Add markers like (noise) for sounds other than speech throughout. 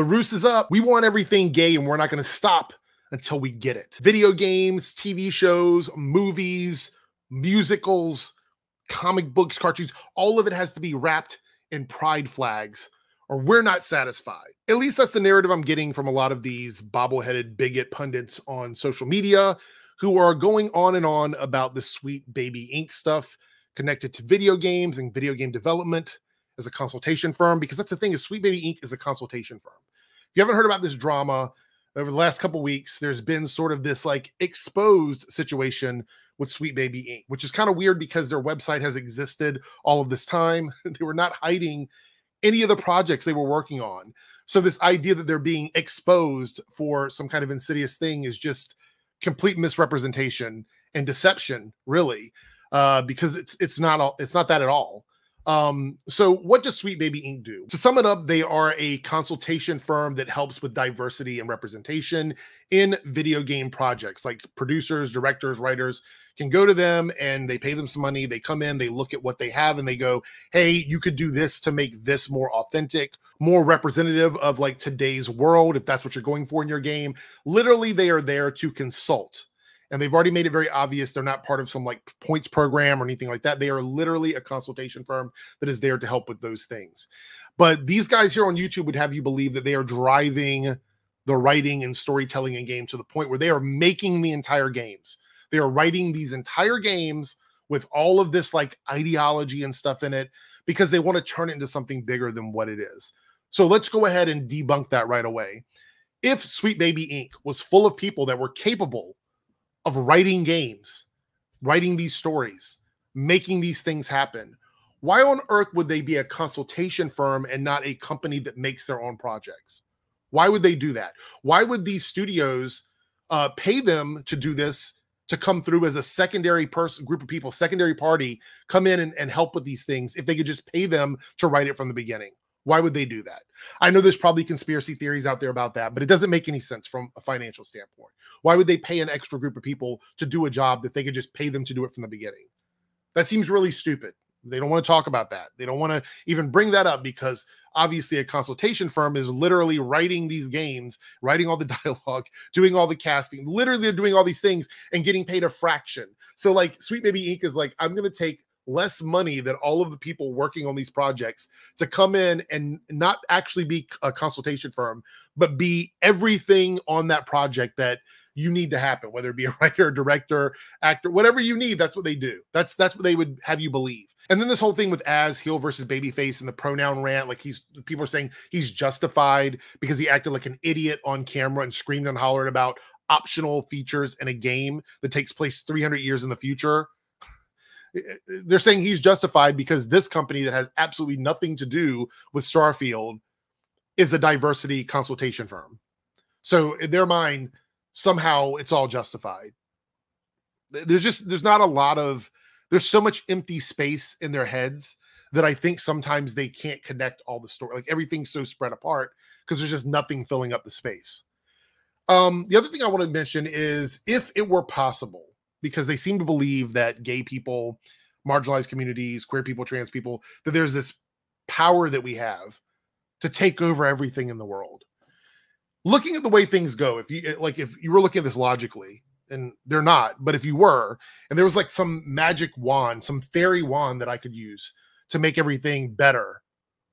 The roost is up. We want everything gay and we're not going to stop until we get it. Video games, TV shows, movies, musicals, comic books, cartoons, all of it has to be wrapped in pride flags or we're not satisfied. At least that's the narrative I'm getting from a lot of these bobbleheaded bigot pundits on social media who are going on and on about the Sweet Baby Inc stuff connected to video games and video game development as a consultation firm because that's the thing is Sweet Baby Inc is a consultation firm. If you haven't heard about this drama over the last couple weeks, there's been sort of this like exposed situation with Sweet Baby Inc., which is kind of weird because their website has existed all of this time. (laughs) they were not hiding any of the projects they were working on. So this idea that they're being exposed for some kind of insidious thing is just complete misrepresentation and deception, really, uh, because it's it's not all it's not that at all. Um, so what does Sweet Baby Inc. do? To sum it up, they are a consultation firm that helps with diversity and representation in video game projects. Like producers, directors, writers can go to them and they pay them some money. They come in, they look at what they have, and they go, Hey, you could do this to make this more authentic, more representative of like today's world, if that's what you're going for in your game. Literally, they are there to consult and they've already made it very obvious they're not part of some like points program or anything like that. They are literally a consultation firm that is there to help with those things. But these guys here on YouTube would have you believe that they are driving the writing and storytelling in game to the point where they are making the entire games. They are writing these entire games with all of this like ideology and stuff in it because they want to turn it into something bigger than what it is. So let's go ahead and debunk that right away. If Sweet Baby Inc. was full of people that were capable of writing games, writing these stories, making these things happen. Why on earth would they be a consultation firm and not a company that makes their own projects? Why would they do that? Why would these studios uh, pay them to do this to come through as a secondary person group of people, secondary party, come in and, and help with these things if they could just pay them to write it from the beginning? Why would they do that? I know there's probably conspiracy theories out there about that, but it doesn't make any sense from a financial standpoint. Why would they pay an extra group of people to do a job that they could just pay them to do it from the beginning? That seems really stupid. They don't want to talk about that. They don't want to even bring that up because obviously a consultation firm is literally writing these games, writing all the (laughs) dialogue, doing all the casting, literally they're doing all these things and getting paid a fraction. So like Sweet Baby Inc is like I'm going to take less money than all of the people working on these projects to come in and not actually be a consultation firm, but be everything on that project that you need to happen, whether it be a (laughs) writer, director, actor, whatever you need, that's what they do. That's that's what they would have you believe. And then this whole thing with as heel versus babyface and the pronoun rant, like he's people are saying he's justified because he acted like an idiot on camera and screamed and hollered about optional features in a game that takes place 300 years in the future they're saying he's justified because this company that has absolutely nothing to do with Starfield is a diversity consultation firm. So in their mind, somehow it's all justified. There's just there's not a lot of there's so much empty space in their heads that I think sometimes they can't connect all the story. Like everything's so spread apart because there's just nothing filling up the space. Um, the other thing I want to mention is if it were possible because they seem to believe that gay people, marginalized communities, queer people, trans people, that there's this power that we have to take over everything in the world. Looking at the way things go, if you like, if you were looking at this logically, and they're not, but if you were, and there was like some magic wand, some fairy wand that I could use to make everything better,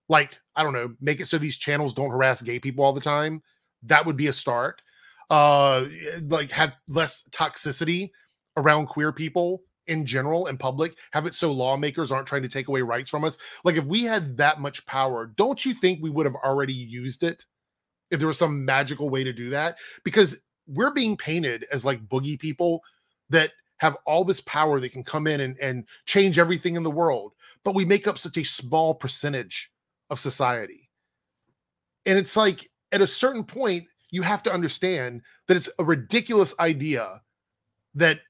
like I don't know, make it so these channels don't harass gay people all the time, that would be a start. Uh, like have less toxicity around queer people in general in public have it so lawmakers aren't trying to take away rights from us. Like if we had that much power don't you think we would have already used it if there was some magical way to do that? Because we're being painted as like boogie people that have all this power that can come in and, and change everything in the world but we make up such a small percentage of society. And it's like at a certain point you have to understand that it's a ridiculous idea that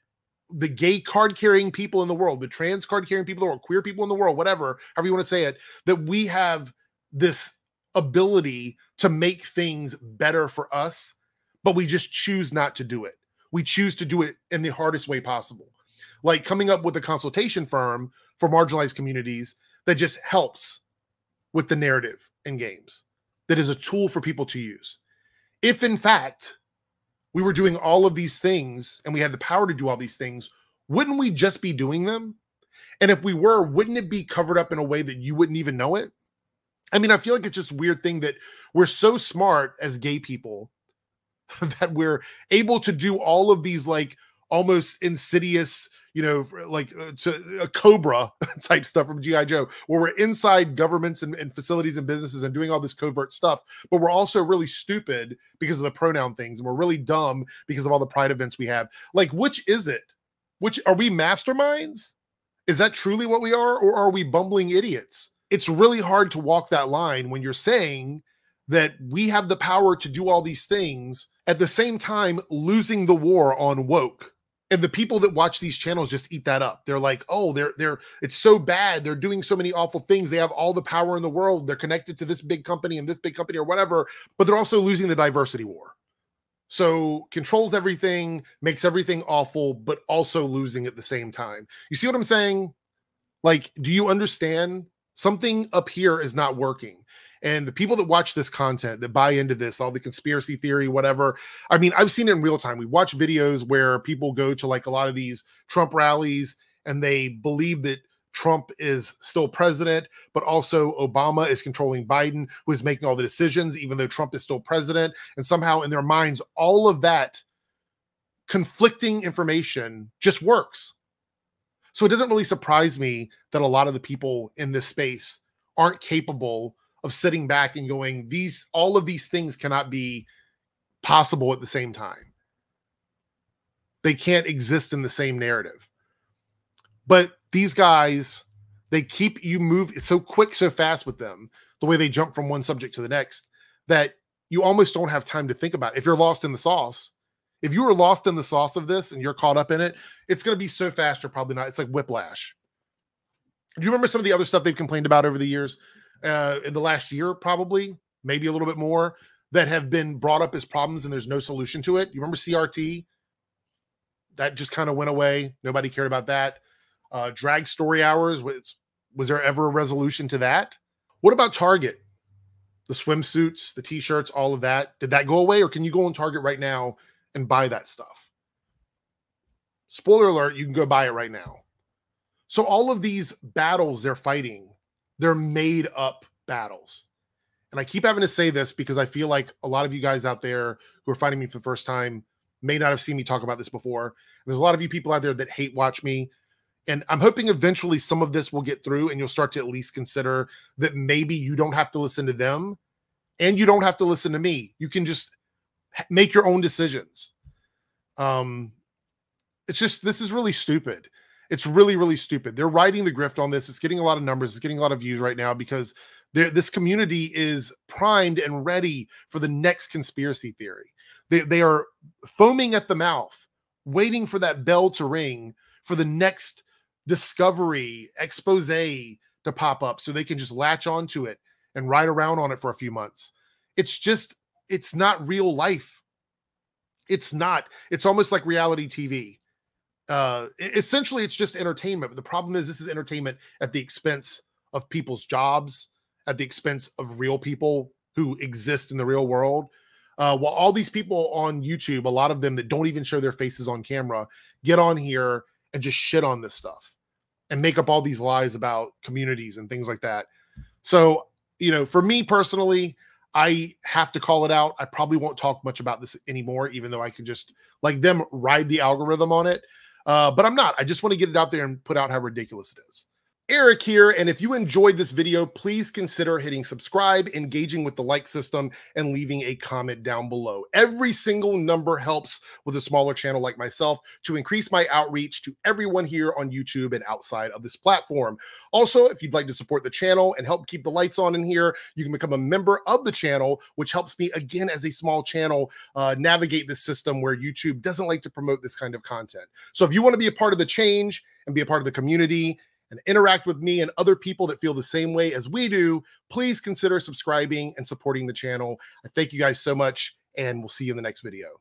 the gay card carrying people in the world, the trans card carrying people or queer people in the world, whatever, however you want to say it, that we have this ability to make things better for us, but we just choose not to do it. We choose to do it in the hardest way possible. Like coming up with a consultation firm for marginalized communities that just helps with the narrative in games. that is a tool for people to use. If in fact we were doing all of these things and we had the power to do all these things, wouldn't we just be doing them? And if we were, wouldn't it be covered up in a way that you wouldn't even know it? I mean, I feel like it's just weird thing that we're so smart as gay people (laughs) that we're able to do all of these like almost insidious, you know, like uh, to a cobra (laughs) type stuff from GI Joe, where we're inside governments and, and, facilities and businesses and doing all this covert stuff, but we're also really stupid because of the pronoun things, and we're really dumb because of all the pride events we have. Like, which is it? Which are we masterminds? Is that truly what we are, or are we bumbling idiots? It's really hard to walk that line when you're saying that we have the power to do all these things at the same time losing the war on woke and the people that watch these channels just eat that up. They're like oh they're they're it's so bad. They're doing so many awful things. They have all the power in the world. They're connected to this big company and this big company or whatever but they're also losing the diversity war. So controls everything makes everything awful but also losing at the same time. You see what i'm saying? Like do you understand? Something up here is not working and the people that watch this content that buy into this all the conspiracy theory whatever i mean i've seen it in real time we watch videos where people go to like a lot of these trump rallies and they believe that Trump is still president, but also Obama is controlling Biden, who is making all the decisions, even though Trump is still president. And somehow in their minds, all of that conflicting information just works. So it doesn't really surprise me that a lot of the people in this space aren't capable of sitting back and going, these all of these things cannot be possible at the same time. They can't exist in the same narrative. But these guys, they keep you move so quick, so fast with them, the way they jump from one subject to the next, that you almost don't have time to think about. It. If you're lost in the sauce, if you were lost in the sauce of this and you're caught up in it, it's going to be so fast. You're probably not. It's like whiplash. Do you remember some of the other stuff they've complained about over the years? Uh, in the last year, probably, maybe a little bit more, that have been brought up as problems and there's no solution to it. You remember CRT? That just kind of went away. Nobody cared about that. Uh, drag story hours was was there ever a resolution to that? What about Target? The swimsuits, the t-shirts, all of that. Did that go away, or can you go on Target right now and buy that stuff? Spoiler alert, you can go buy it right now. So all of these battles they're fighting they're made up battles. And I keep having to say this because I feel like a lot of you guys out there who are finding me for the first time may not have seen me talk about this before. There's a lot of you people out there that hate watch me. And I'm hoping eventually some of this will get through and you'll start to at least consider that maybe you don't have to listen to them and you don't have to listen to me. You can just make your own decisions. Um, it's just, this is really stupid. It's really, really stupid. They're riding the grift on this. It's getting a lot of numbers. It's getting a lot of views right now because this community is primed and ready for the next conspiracy theory. They, they are foaming at the mouth, waiting for that bell to ring for the next discovery expose to pop up so they can just latch onto it and ride around on it for a few months. It's just, it's not real life. It's not. It's almost like reality TV uh essentially it's just entertainment but the problem is this is entertainment at the expense of people's jobs at the expense of real people who exist in the real world uh while all these people on youtube a lot of them that don't even show their faces on camera get on here and just shit on this stuff and make up all these lies about communities and things like that so you know for me personally I have to call it out. I probably won't talk much about this anymore, even though I can just like them ride the algorithm on it. Uh, but I'm not. I just want to get it out there and put out how ridiculous it is. Airrick here, and if you enjoyed this video, please consider hitting subscribe, engaging with the like system, and leaving a comment down below. Every single number helps with a smaller channel like myself to increase my outreach to everyone here on YouTube and outside of this platform. Also, if you'd like to support the channel and help keep the lights on in here, you can become a member of the channel, which helps me, again, as a small channel, uh, navigate this system where YouTube doesn't like to promote this kind of content. So if you want to be a part of the change and be a part of the community, and interact with me and other people that feel the same way as we do, please consider subscribing and supporting the channel. I thank you guys so much, and we'll see you in the next video.